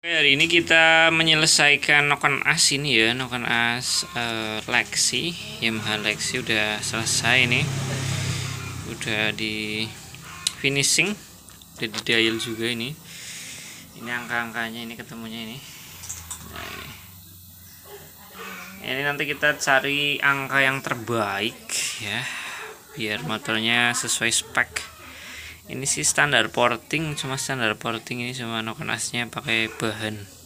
Oke, hari ini kita menyelesaikan noken as ini ya, noken as uh, Lexi, Yamaha Lexi udah selesai nih. Udah di finishing, udah di dial juga ini. Ini angka-angkanya ini ketemunya ini. Nah, ini. ini nanti kita cari angka yang terbaik ya, biar motornya sesuai spek ini sih standar porting cuma standar porting ini cuma noken asnya pakai bahan